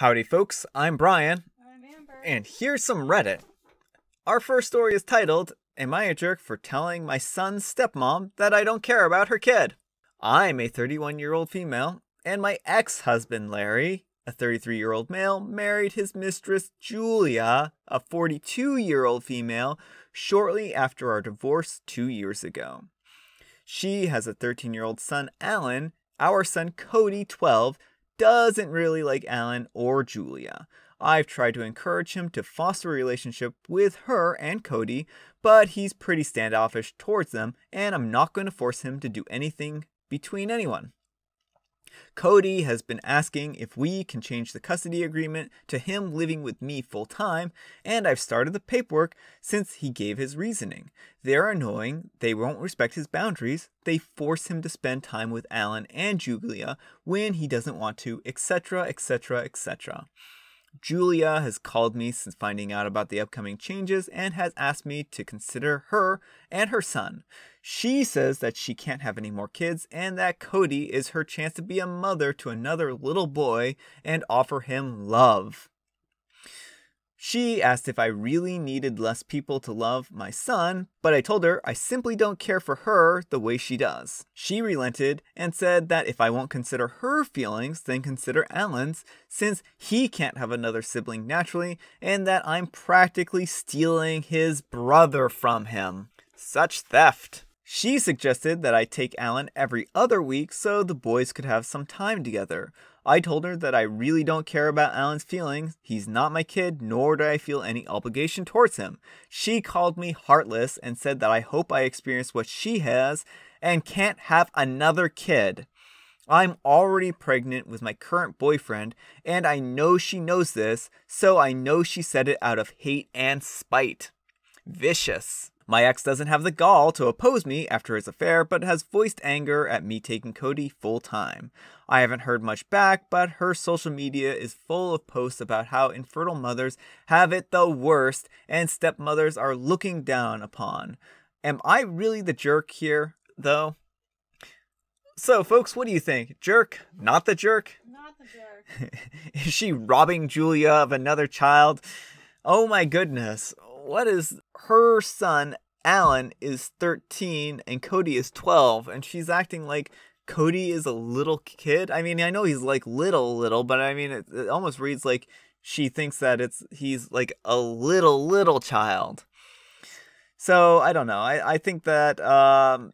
Howdy, folks. I'm Brian, I'm Amber. and here's some Reddit. Our first story is titled, Am I a Jerk for Telling My Son's Stepmom That I Don't Care About Her Kid? I'm a 31 year old female, and my ex husband, Larry, a 33 year old male, married his mistress, Julia, a 42 year old female, shortly after our divorce two years ago. She has a 13 year old son, Alan. Our son, Cody, 12, doesn't really like Alan or Julia. I've tried to encourage him to foster a relationship with her and Cody, but he's pretty standoffish towards them, and I'm not going to force him to do anything between anyone. Cody has been asking if we can change the custody agreement to him living with me full time, and I've started the paperwork since he gave his reasoning. They're annoying, they won't respect his boundaries, they force him to spend time with Alan and Julia when he doesn't want to, etc., etc., etc. Julia has called me since finding out about the upcoming changes and has asked me to consider her and her son. She says that she can't have any more kids and that Cody is her chance to be a mother to another little boy and offer him love. She asked if I really needed less people to love my son, but I told her I simply don't care for her the way she does. She relented and said that if I won't consider her feelings, then consider Alan's, since he can't have another sibling naturally, and that I'm practically stealing his brother from him. Such theft. She suggested that I take Alan every other week so the boys could have some time together. I told her that I really don't care about Alan's feelings. He's not my kid, nor do I feel any obligation towards him. She called me heartless and said that I hope I experience what she has and can't have another kid. I'm already pregnant with my current boyfriend, and I know she knows this, so I know she said it out of hate and spite. Vicious. My ex doesn't have the gall to oppose me after his affair, but has voiced anger at me taking Cody full time. I haven't heard much back, but her social media is full of posts about how infertile mothers have it the worst and stepmothers are looking down upon. Am I really the jerk here, though? So, folks, what do you think? Jerk? Not the jerk? Not the jerk. is she robbing Julia of another child? Oh my goodness. What is her son, Alan, is 13 and Cody is 12, and she's acting like Cody is a little kid. I mean, I know he's like little, little, but I mean, it, it almost reads like she thinks that it's he's like a little, little child. So I don't know. I, I think that um,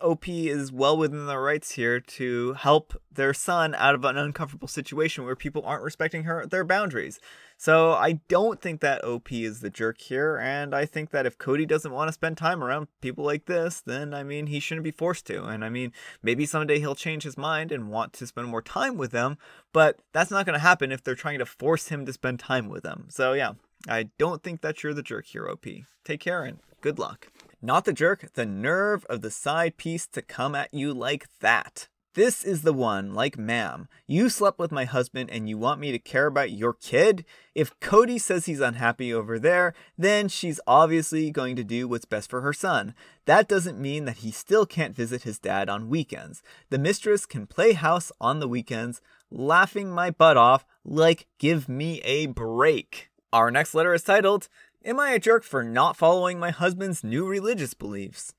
OP is well within their rights here to help their son out of an uncomfortable situation where people aren't respecting her their boundaries. So I don't think that OP is the jerk here, and I think that if Cody doesn't want to spend time around people like this, then I mean he shouldn't be forced to. And I mean maybe someday he'll change his mind and want to spend more time with them, but that's not going to happen if they're trying to force him to spend time with them. So yeah, I don't think that you're the jerk here, OP. Take care and good luck. Not the jerk, the nerve of the side piece to come at you like that. This is the one, like ma'am. You slept with my husband and you want me to care about your kid? If Cody says he's unhappy over there, then she's obviously going to do what's best for her son. That doesn't mean that he still can't visit his dad on weekends. The mistress can play house on the weekends, laughing my butt off like give me a break. Our next letter is titled, Am I a jerk for not following my husband's new religious beliefs?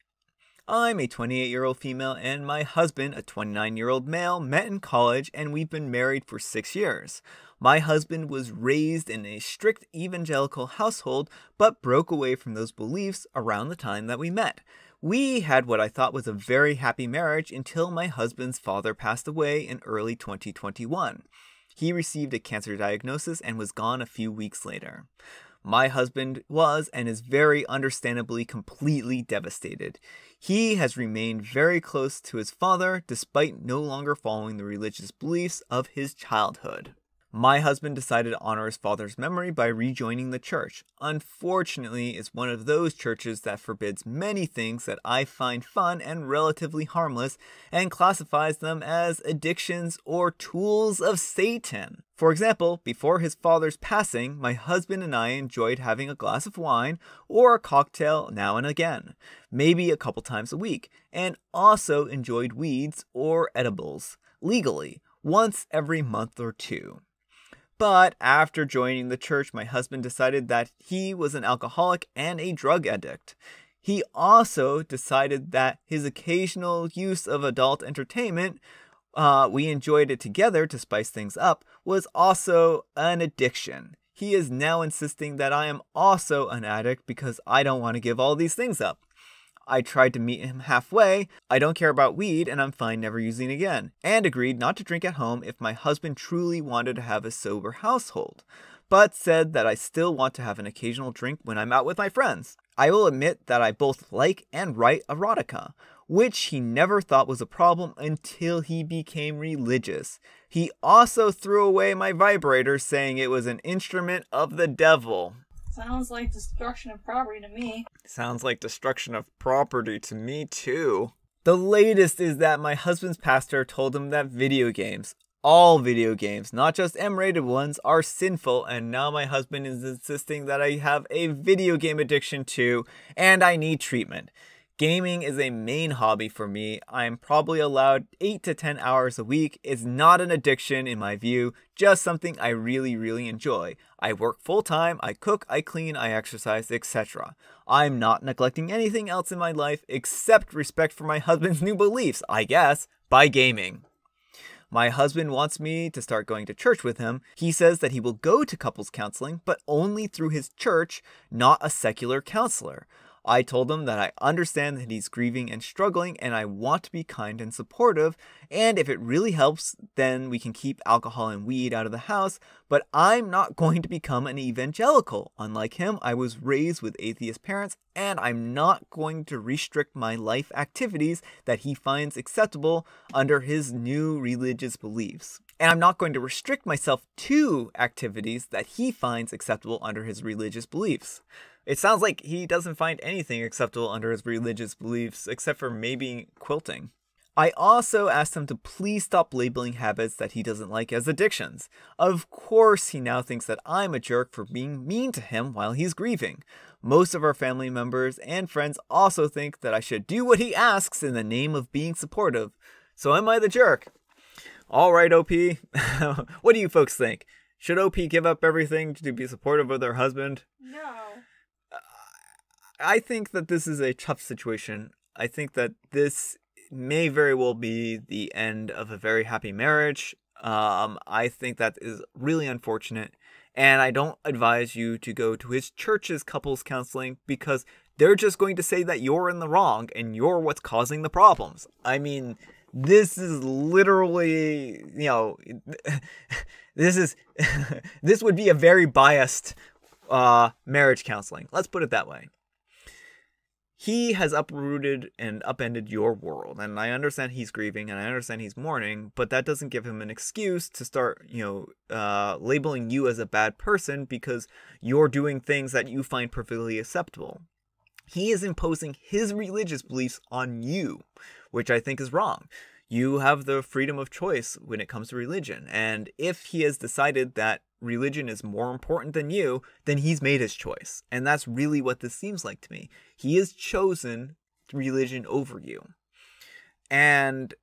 I'm a 28 year old female, and my husband, a 29 year old male, met in college and we've been married for six years. My husband was raised in a strict evangelical household, but broke away from those beliefs around the time that we met. We had what I thought was a very happy marriage until my husband's father passed away in early 2021. He received a cancer diagnosis and was gone a few weeks later. My husband was and is very understandably completely devastated. He has remained very close to his father despite no longer following the religious beliefs of his childhood. My husband decided to honor his father's memory by rejoining the church. Unfortunately, it's one of those churches that forbids many things that I find fun and relatively harmless and classifies them as addictions or tools of Satan. For example, before his father's passing, my husband and I enjoyed having a glass of wine or a cocktail now and again, maybe a couple times a week, and also enjoyed weeds or edibles legally once every month or two. But after joining the church, my husband decided that he was an alcoholic and a drug addict. He also decided that his occasional use of adult entertainment, uh, we enjoyed it together to spice things up, was also an addiction. He is now insisting that I am also an addict because I don't want to give all these things up. I tried to meet him halfway. I don't care about weed and I'm fine never using again. And agreed not to drink at home if my husband truly wanted to have a sober household, but said that I still want to have an occasional drink when I'm out with my friends. I will admit that I both like and write erotica, which he never thought was a problem until he became religious. He also threw away my vibrator, saying it was an instrument of the devil. Sounds like destruction of property to me. Sounds like destruction of property to me, too. The latest is that my husband's pastor told him that video games, all video games, not just M rated ones, are sinful, and now my husband is insisting that I have a video game addiction too, and I need treatment. Gaming is a main hobby for me. I am probably allowed 8 to 10 hours a week. It's not an addiction in my view, just something I really, really enjoy. I work full time, I cook, I clean, I exercise, etc. I'm not neglecting anything else in my life except respect for my husband's new beliefs, I guess, by gaming. My husband wants me to start going to church with him. He says that he will go to couples counseling, but only through his church, not a secular counselor. I told him that I understand that he's grieving and struggling and I want to be kind and supportive. And if it really helps, then we can keep alcohol and weed out of the house. But I'm not going to become an evangelical. Unlike him, I was raised with atheist parents and I'm not going to restrict my life activities that he finds acceptable under his new religious beliefs. And I'm not going to restrict myself to activities that he finds acceptable under his religious beliefs. It sounds like he doesn't find anything acceptable under his religious beliefs except for maybe quilting. I also asked him to please stop labeling habits that he doesn't like as addictions. Of course, he now thinks that I'm a jerk for being mean to him while he's grieving. Most of our family members and friends also think that I should do what he asks in the name of being supportive. So am I the jerk? All right, OP. what do you folks think? Should OP give up everything to be supportive of their husband? No. I think that this is a tough situation. I think that this may very well be the end of a very happy marriage. Um, I think that is really unfortunate. And I don't advise you to go to his church's couples counseling because they're just going to say that you're in the wrong and you're what's causing the problems. I mean, this is literally, you know, this is this would be a very biased uh marriage counseling. Let's put it that way he has uprooted and upended your world and i understand he's grieving and i understand he's mourning but that doesn't give him an excuse to start you know uh, labeling you as a bad person because you're doing things that you find perfectly acceptable. He is imposing his religious beliefs on you which i think is wrong you have the freedom of choice when it comes to religion and if he has decided that religion is more important than you, then he's made his choice. And that's really what this seems like to me. He has chosen religion over you. And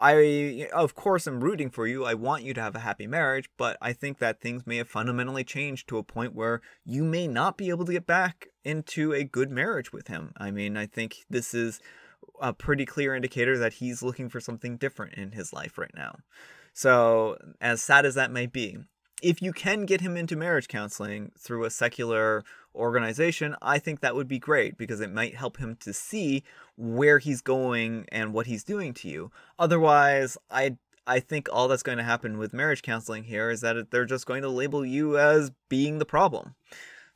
I, of course, am rooting for you. I want you to have a happy marriage, but I think that things may have fundamentally changed to a point where you may not be able to get back into a good marriage with him. I mean, I think this is a pretty clear indicator that he's looking for something different in his life right now. So, as sad as that may be, if you can get him into marriage counseling through a secular organization, I think that would be great because it might help him to see where he's going and what he's doing to you. Otherwise, I I think all that's going to happen with marriage counseling here is that they're just going to label you as being the problem.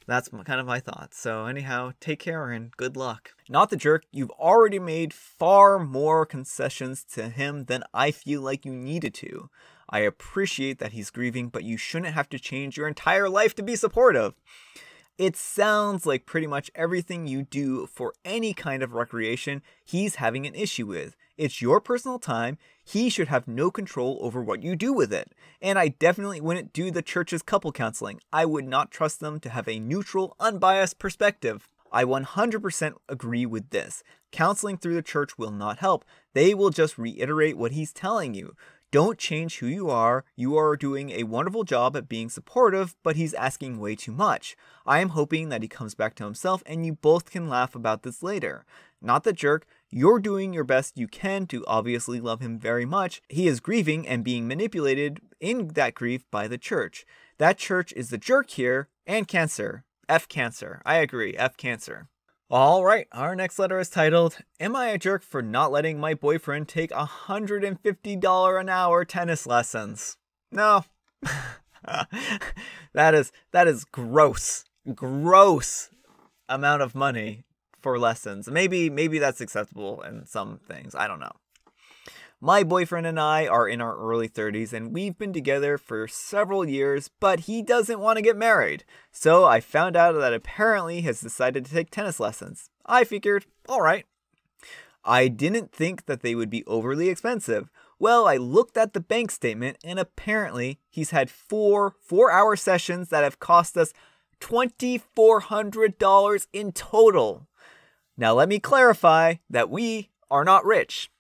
That's kind of my thoughts. So, anyhow, take care and good luck. Not the jerk, you've already made far more concessions to him than I feel like you needed to. I appreciate that he's grieving, but you shouldn't have to change your entire life to be supportive. It sounds like pretty much everything you do for any kind of recreation, he's having an issue with. It's your personal time. He should have no control over what you do with it. And I definitely wouldn't do the church's couple counseling. I would not trust them to have a neutral, unbiased perspective. I 100% agree with this. Counseling through the church will not help. They will just reiterate what he's telling you. Don't change who you are. You are doing a wonderful job at being supportive, but he's asking way too much. I am hoping that he comes back to himself and you both can laugh about this later. Not the jerk, you're doing your best you can to obviously love him very much. He is grieving and being manipulated in that grief by the church. That church is the jerk here and cancer. F cancer. I agree, F cancer. All right, our next letter is titled Am I a jerk for not letting my boyfriend take $150 an hour tennis lessons? No. that is that is gross. Gross amount of money for lessons. Maybe maybe that's acceptable in some things. I don't know. My boyfriend and I are in our early 30s and we've been together for several years, but he doesn't want to get married. So I found out that apparently he has decided to take tennis lessons. I figured, alright. I didn't think that they would be overly expensive. Well, I looked at the bank statement and apparently he's had four four hour sessions that have cost us $2,400 in total. Now, let me clarify that we are not rich.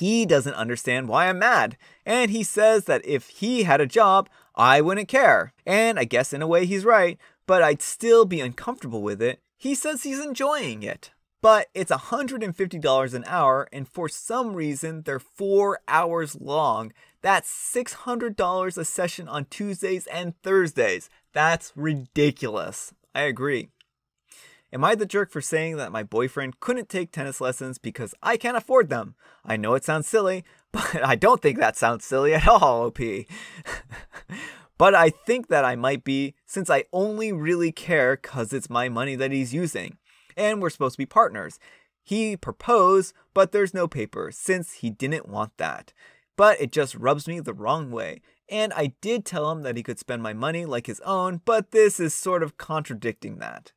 He doesn't understand why I'm mad, and he says that if he had a job, I wouldn't care. And I guess in a way he's right, but I'd still be uncomfortable with it. He says he's enjoying it. But it's $150 an hour, and for some reason, they're four hours long. That's $600 a session on Tuesdays and Thursdays. That's ridiculous. I agree. Am I the jerk for saying that my boyfriend couldn't take tennis lessons because I can't afford them? I know it sounds silly, but I don't think that sounds silly at all, OP. but I think that I might be since I only really care because it's my money that he's using. And we're supposed to be partners. He proposed, but there's no paper since he didn't want that. But it just rubs me the wrong way. And I did tell him that he could spend my money like his own, but this is sort of contradicting that.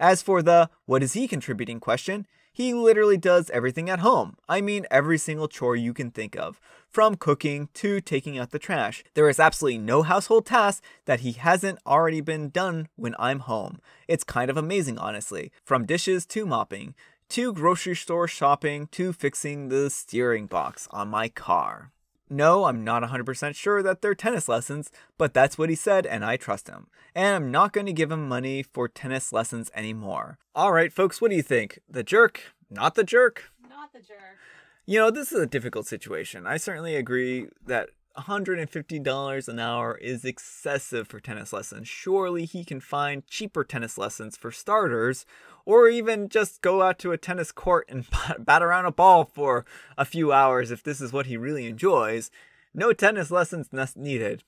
As for the what is he contributing question, he literally does everything at home. I mean, every single chore you can think of, from cooking to taking out the trash. There is absolutely no household task that he hasn't already been done when I'm home. It's kind of amazing, honestly. From dishes to mopping, to grocery store shopping, to fixing the steering box on my car. No, I'm not 100% sure that they're tennis lessons, but that's what he said and I trust him. And I'm not going to give him money for tennis lessons anymore. All right, folks, what do you think? The jerk? Not the jerk? Not the jerk. You know, this is a difficult situation. I certainly agree that $150 an hour is excessive for tennis lessons. Surely he can find cheaper tennis lessons for starters, or even just go out to a tennis court and bat around a ball for a few hours if this is what he really enjoys. No tennis lessons needed.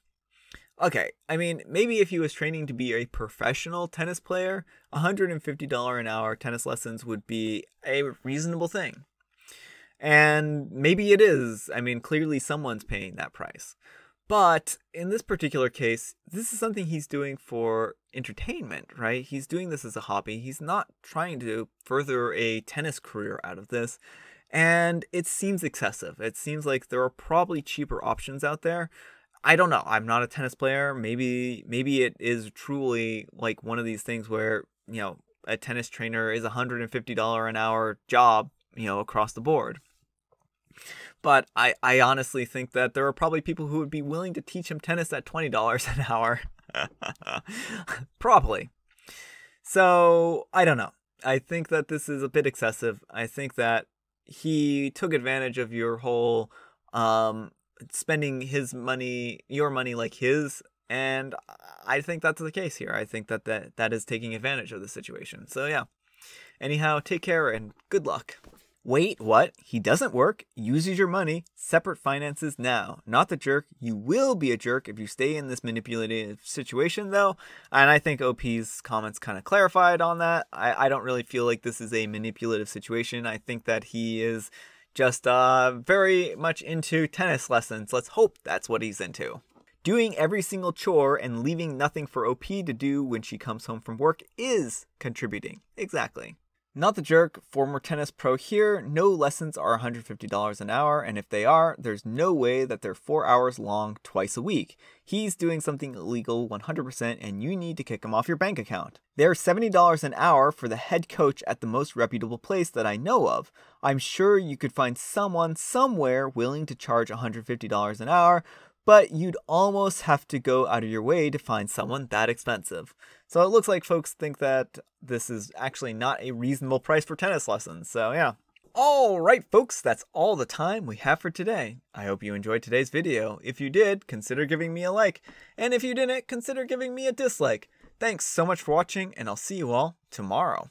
Okay, I mean, maybe if he was training to be a professional tennis player, $150 an hour tennis lessons would be a reasonable thing. And maybe it is. I mean, clearly someone's paying that price. But in this particular case, this is something he's doing for entertainment, right? He's doing this as a hobby. He's not trying to further a tennis career out of this. And it seems excessive. It seems like there are probably cheaper options out there. I don't know. I'm not a tennis player. Maybe maybe it is truly like one of these things where, you know, a tennis trainer is a $150 an hour job, you know, across the board. But I, I honestly think that there are probably people who would be willing to teach him tennis at $20 an hour. probably. So I don't know. I think that this is a bit excessive. I think that he took advantage of your whole um, spending his money, your money like his, and I think that's the case here. I think that that, that is taking advantage of the situation. So yeah. Anyhow, take care and good luck. Wait, what? He doesn't work, uses your money, separate finances now. Not the jerk. You will be a jerk if you stay in this manipulative situation, though. And I think OP's comments kind of clarified on that. I, I don't really feel like this is a manipulative situation. I think that he is just uh, very much into tennis lessons. Let's hope that's what he's into. Doing every single chore and leaving nothing for OP to do when she comes home from work is contributing. Exactly. Not the jerk, former tennis pro here. No lessons are $150 an hour, and if they are, there's no way that they're four hours long twice a week. He's doing something illegal 100%, and you need to kick him off your bank account. They're $70 an hour for the head coach at the most reputable place that I know of. I'm sure you could find someone somewhere willing to charge $150 an hour, but you'd almost have to go out of your way to find someone that expensive. So it looks like folks think that this is actually not a reasonable price for tennis lessons. So yeah. All right, folks, that's all the time we have for today. I hope you enjoyed today's video. If you did, consider giving me a like. And if you didn't, consider giving me a dislike. Thanks so much for watching, and I'll see you all tomorrow.